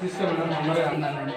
తీసుకెళ్ళండి అందరూ అన్నాను